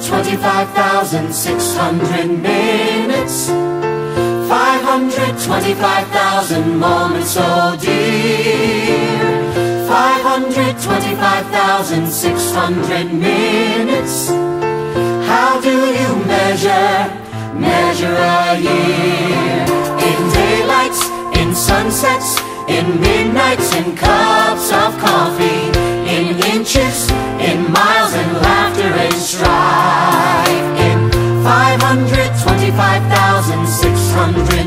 525,600 minutes. 525,000 moments, oh dear. 525,600 minutes. How do you measure, measure a year? In daylights, in sunsets, in midnights, in cups of coffee In inches, in miles, in 525,600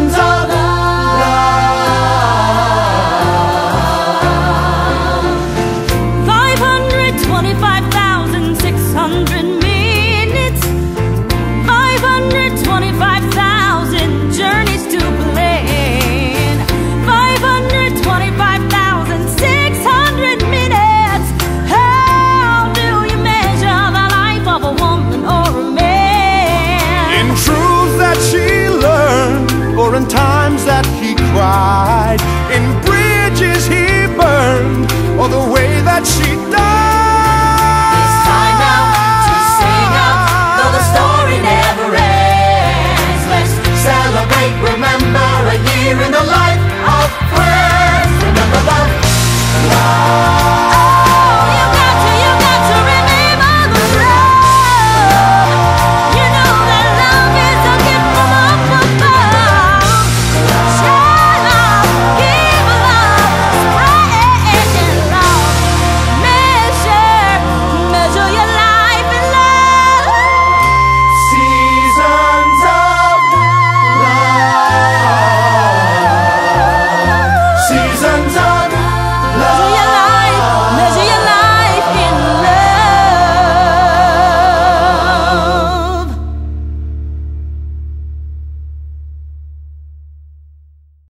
Seasons of